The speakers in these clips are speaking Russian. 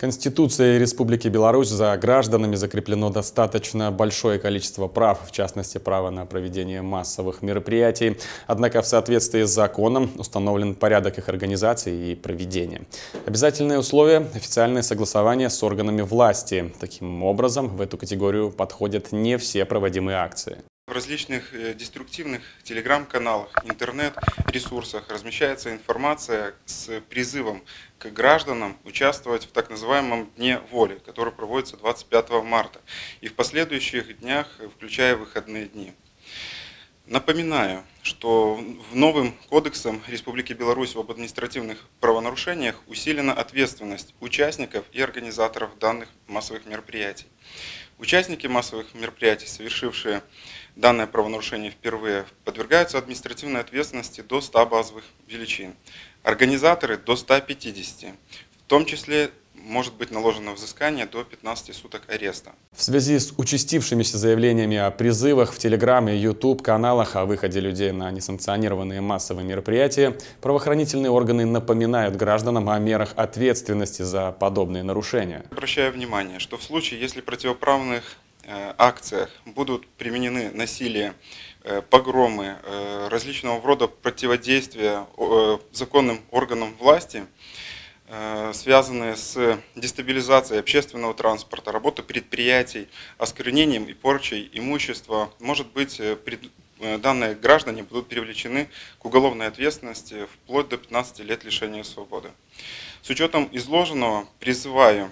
Конституцией Республики Беларусь за гражданами закреплено достаточно большое количество прав, в частности, право на проведение массовых мероприятий. Однако в соответствии с законом установлен порядок их организации и проведения. Обязательное условие – официальное согласование с органами власти. Таким образом, в эту категорию подходят не все проводимые акции. В различных э, деструктивных телеграм-каналах, интернет-ресурсах размещается информация с призывом к гражданам участвовать в так называемом Дне воли, который проводится 25 марта и в последующих днях, включая выходные дни. Напоминаю, что в новым кодексом Республики Беларусь об административных правонарушениях усилена ответственность участников и организаторов данных массовых мероприятий. Участники массовых мероприятий, совершившие данное правонарушение впервые, подвергаются административной ответственности до 100 базовых величин. Организаторы до 150, в том числе может быть наложено взыскание до 15 суток ареста. В связи с участившимися заявлениями о призывах в Телеграм и YouTube каналах о выходе людей на несанкционированные массовые мероприятия, правоохранительные органы напоминают гражданам о мерах ответственности за подобные нарушения. Обращаю внимание, что в случае, если противоправных э, акциях будут применены насилие, э, погромы, э, различного рода противодействия законным органам власти, связанные с дестабилизацией общественного транспорта, работы предприятий, осквернением и порчей имущества, может быть, э, э, данные граждане будут привлечены к уголовной ответственности вплоть до 15 лет лишения свободы. С учетом изложенного призываю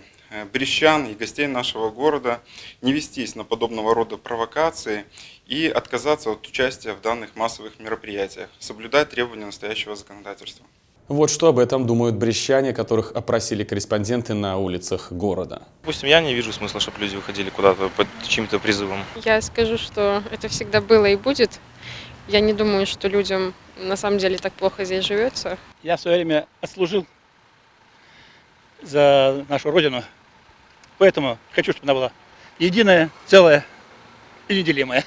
брещан и гостей нашего города не вестись на подобного рода провокации и отказаться от участия в данных массовых мероприятиях, соблюдать требования настоящего законодательства. Вот что об этом думают брещане, которых опросили корреспонденты на улицах города. Допустим, я не вижу смысла, чтобы люди выходили куда-то под чьим-то призывом. Я скажу, что это всегда было и будет. Я не думаю, что людям на самом деле так плохо здесь живется. Я в свое время отслужил за нашу Родину, поэтому хочу, чтобы она была единая, целая и неделимая.